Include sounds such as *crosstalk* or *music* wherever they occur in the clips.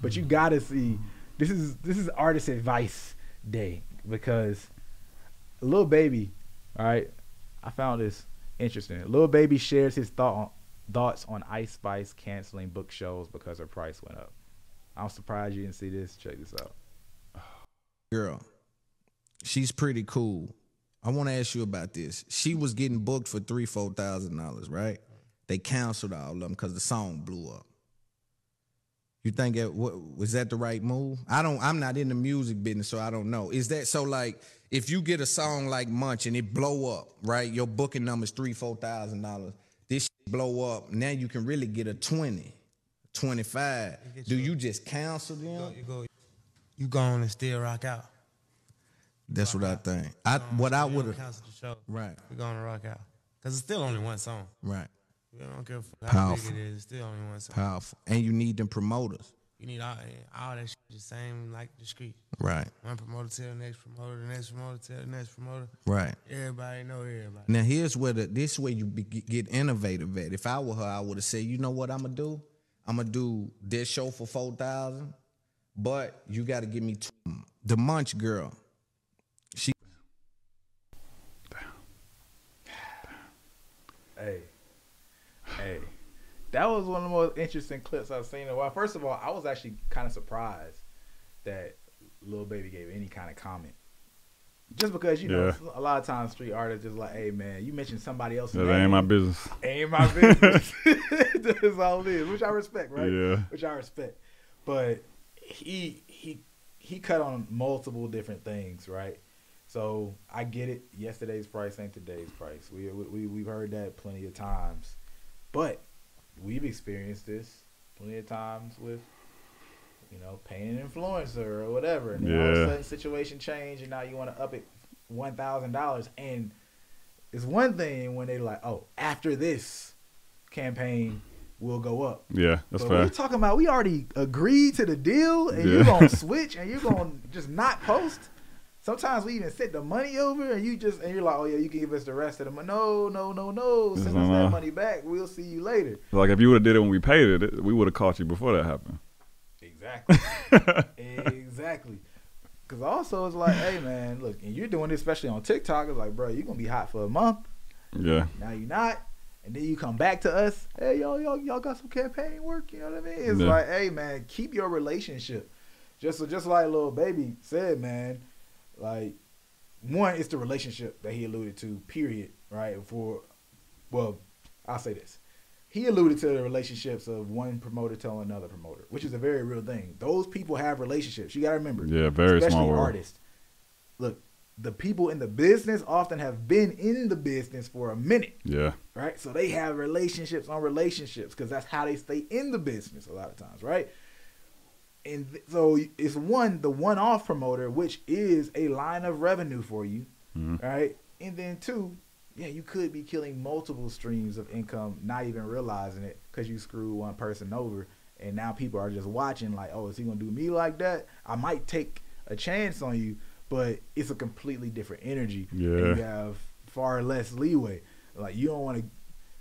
But you gotta see this is this is artist advice day because Lil Baby, all right. I found this interesting. Lil Baby shares his thought thoughts on Ice Spice canceling book shows because her price went up. I'm surprised you didn't see this. Check this out. Girl, she's pretty cool. I want to ask you about this. She was getting booked for three, four thousand dollars, right? They canceled all of them because the song blew up. You think it what, was that the right move? I don't. I'm not in the music business, so I don't know. Is that so? Like, if you get a song like Munch and it blow up, right? Your booking number's three, four thousand dollars. This shit blow up. Now you can really get a 20, 25. Do you just cancel them? You go, you go, you go on and still rock out. That's what I think. I what I would have. cancel the show. Right. We're going to rock out because it's still only one song. Right. We don't care how Powerful. big it is. Still only one song. Powerful. And you need them promoters. You need all, all that shit the same like the street. Right. One promoter tell the next promoter, the next promoter tell the next promoter. Right. Everybody know everybody. Now here's where the this way you be, get innovative at. If I were her, I would have said, you know what I'm gonna do? I'm gonna do this show for four thousand, but you got to give me two. the Munch girl. She Hey, hey, that was one of the most interesting clips I've seen in a while. First of all, I was actually kind of surprised that Lil Baby gave any kind of comment. Just because you know, Yeah. a lot of times street artists just like, "Hey man, you mentioned somebody else's That name, ain't my business. ain't my business." *laughs* *laughs* That's all it is, which I respect, right? Yeah. Which I respect. But he he he cut on multiple different things, right? So I get it. Yesterday's price ain't today's price. We we we've heard that plenty of times, but we've experienced this plenty of times with you know paying an influencer or whatever, and then all of a Yeah. sudden situation change, and now you want to up it one thousand dollars, and it's one thing when they like, oh, after this campaign will go up. Yeah, that's but we're talking about we already agreed to the deal, and Yeah. you're gonna *laughs* switch, and you're gonna just not post. Sometimes we even send the money over, and you just and you're like, oh yeah, you can give us the rest of the money. No, no, no, no. Send us that mm-hmm. money back. We'll see you later. Like if you would have did it when we paid it, we would have caught you before that happened. Exactly. *laughs* exactly. Because also it's like, hey man, look, and you're doing this especially on TikTok. It's like, bro, you're gonna be hot for a month. Yeah. Now you're not. And then you come back to us, hey y'all, y'all, y'all got some campaign work. You know what I mean? It's Yeah. like, hey man, keep your relationship. Just so, just like Lil Baby said, man. Like, one, it's the relationship that he alluded to. Period. Right. For, well, I'll say this. He alluded to the relationships of one promoter telling another promoter, which is a very real thing. Those people have relationships. You got to remember. Yeah, very especially small artists. Look, the people in the business often have been in the business for a minute Yeah. right? So they have relationships on relationships because that's how they stay in the business a lot of times, right? And so it's one, the one-off promoter, which is a line of revenue for you, Mhm. right? And then two, yeah, you could be killing multiple streams of income, not even realizing it because you screw one person over, and now people are just watching like, oh, is he gonna do me like that? I might take a chance on you, but it's a completely different energy. and Yeah. you have far less leeway. Like you don't want to,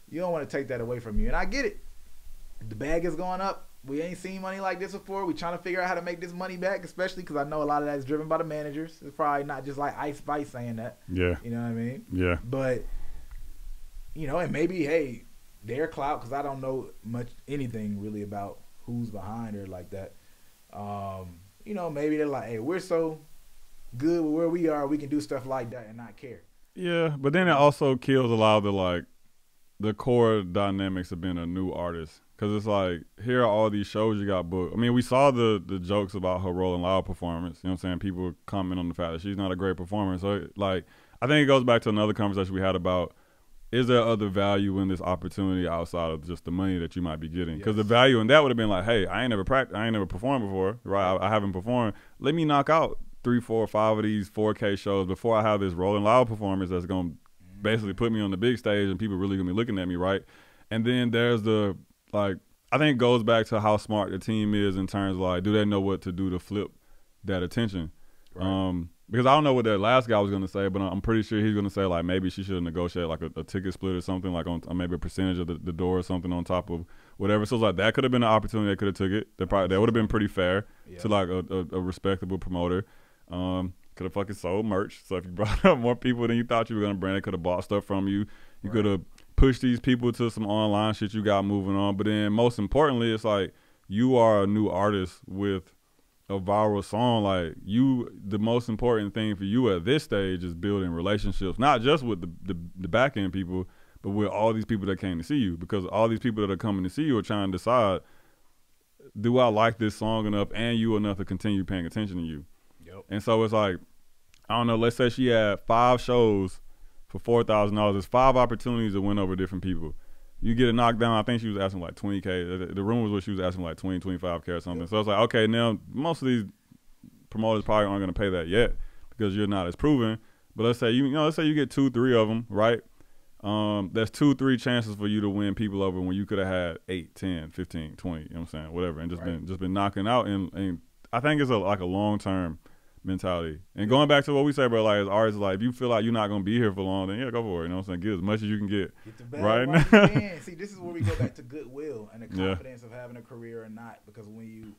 you don't want to take that away from you. And I get it. The bag is going up. We ain't seen money like this before. We trying to figure out how to make this money back, especially because I know a lot of that is driven by the managers. It's probably not just like Ice Spice saying that. Yeah. You know what I mean? Yeah. But you know, and maybe hey, their clout because I don't know much anything really about who's behind her like that. Um, you know, maybe they're like, hey, we're so good with where we are, we can do stuff like that and not care. Yeah, but then it also kills a lot of the like the core dynamics of being a new artist because it's like here are all these shows you got booked. I mean, we saw the the jokes about her Rolling Loud performance. You know what I'm saying? People comment on the fact that she's not a great performer. So like, I think it goes back to another conversation we had about is there other value in this opportunity outside of just the money that you might be getting? Because the value in that would have been like, hey, I ain't never practiced, I ain't never performed before, right? I, I haven't performed. Let me knock out three, four, five of these 4K shows before I have this Rolling Loud performance that's gonna basically put me on the big stage and people really gonna be looking at me, right? And then there's the like, I think it goes back to how smart the team is in terms of like, do they know what to do to flip that attention? Right. Um, because I don't know what that last guy was gonna say, but I'm pretty sure he's gonna say like maybe she should negotiate like a, a ticket split or something, like on, maybe a percentage of the, the door or something on top of whatever. So it's like that could have been an opportunity. They could have took it. That probably that would have been pretty fair Yeah. to like a, a, a respectable promoter. Um, could have fucking sold merch. So if you *laughs* brought up more people than you thought you were gonna bring, they could have bought stuff from you. You Right. could have pushed these people to some online shit you got moving on. But then most importantly, it's like you are a new artist with a viral song. Like you, the most important thing for you at this stage is building relationships, not just with the the, the back end people, but with all these people that came to see you. Because all these people that are coming to see you are trying to decide, do I like this song enough and you enough to continue paying attention to you? Yep. And so it's like, I don't know. Let's say she had five shows for four thousand dollars. There's five opportunities to win over different people. You get a knockdown. I think she was asking like 20k. The, the rumors were she was asking like 20, 25k or something. So it's like, okay, now most of these promoters probably aren't going to pay that yet because you're not as proven. But let's say you, you know, let's say you get two, three of them, right? Um, that's two, three chances for you to win people over when you could have had 8, 10, 15, 20, you know what I'm saying? Whatever. And just Right. been just been knocking out and, and I think it's a like a long term mentality. And going back to what we say, bro, like as artists, like if you feel like you're not gonna be here for long, then yeah, go for it. You know what I'm saying? Get as much as you can get. Get Right *laughs* now. See, this is where we go back to goodwill and the Yeah. confidence of having a career or not. Because when you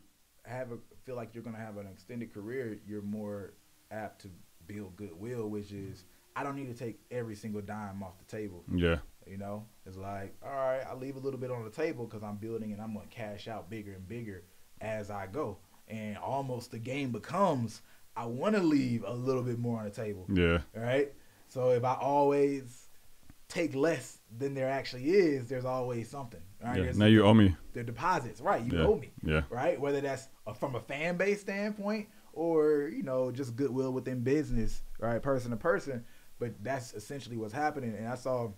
have a feel like you're gonna have an extended career, you're more apt to build goodwill, which is I don't need to take every single dime off the table. Yeah. You know, it's like, all right, I leave a little bit on the table because I'm building and I'm gonna cash out bigger and bigger as I go. And almost the game becomes, I want to leave a little bit more on the table. Yeah. Right. So if I always take less than there actually is, there's always something. All right. yeah. There's Now you owe me. the deposits, right? You Yeah. owe me, Yeah. right? Whether that's uh, from a fan base standpoint or you know just goodwill within business, right? Person to person. But that's essentially what's happening. And I saw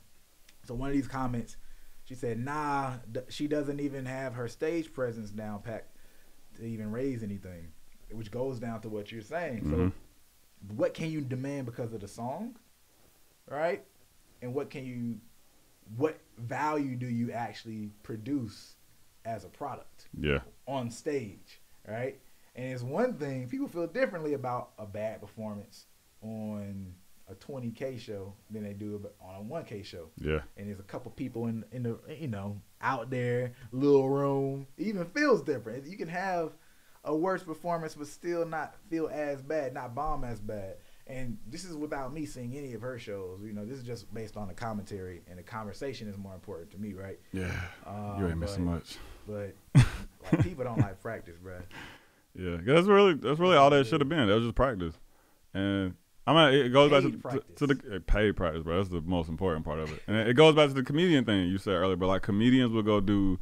so one of these comments, she said, "Nah, she doesn't even have her stage presence down packed to even raise anything," which goes down to what you're saying. Mhm. So, what can you demand because of the song, right? And what can you, what value do you actually produce as a product Yeah. on stage, right? And it's one thing people feel differently about a bad performance on a 20k show than they do on a 1k show Yeah. and there's a couple people in in the you know out there little room it even feels different you can have a worse performance but still not feel as bad not bomb as bad and this is without me seeing any of her shows you know this is just based on the commentary and the conversation is more important to me right Yeah. um, you ain't missing but, much. but *laughs* like, people don't like practice bro Yeah, that's really that's really all that should have been. That was just practice, and I mean it goes back to, Paid to, to the uh, paid practice, bro. That's the most important part of it, and it goes back to the comedian thing you said earlier. But like comedians will go do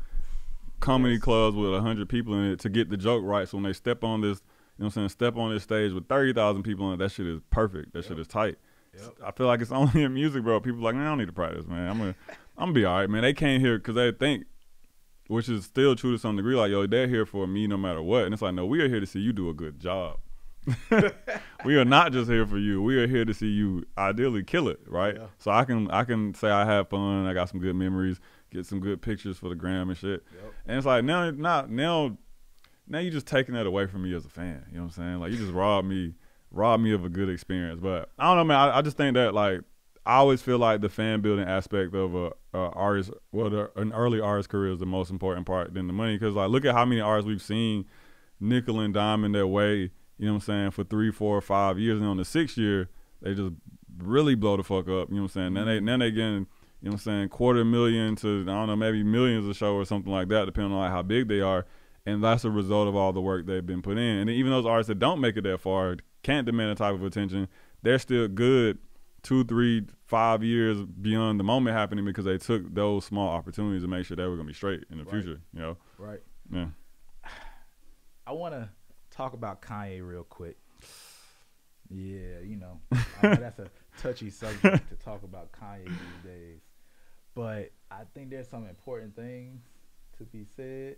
comedy Yes. clubs with hundred people in it to get the joke right. So when they step on this, you know, what I'm saying, step on this stage with thirty thousand people in it, that shit is perfect. That shit is tight. Yep. I feel like it's *laughs* only in music, bro. People like, man, I don't need to practice, man. I'm gonna, I'm gonna be all right, man. They came here because they think, which is still true to some degree, like, yo, they're here for me no matter what. And it's like, no, we are here to see you do a good job. *laughs* we are not just here for you. We are here to see you ideally kill it, right? Yeah. So I can, I can say I have fun. I got some good memories, get some good pictures for the gram and shit. Yep. And it's like now, not now, now you just taking that away from me as a fan. You know what I'm saying? Like you just robbed me, robbed me of a good experience. But I don't know, man. I, I just think that like I always feel like the fan building aspect of a, a artist, well, the, an early artist career is the most important part than the money. Because like, look at how many artists we've seen nickel and diamond their way. You know what I'm saying? For three, four, five years, and on the sixth year, they just really blow the fuck up. You know what I'm saying? Then mm-hmm. they, then they getting, you know what I'm saying, quarter million to I don't know, maybe millions a show or something like that, depending on like how big they are. And that's a result of all the work they've been put in. And even those artists that don't make it that far can't demand a type of attention. They're still good two, three, five years beyond the moment happening because they took those small opportunities to make sure they were gonna be straight in the Right. future. You know? right Yeah. I want to talk about Kanye real quick. Yeah, you know, *laughs* I know that's a touchy subject to talk about Kanye these days, but I think there's some important things to be said.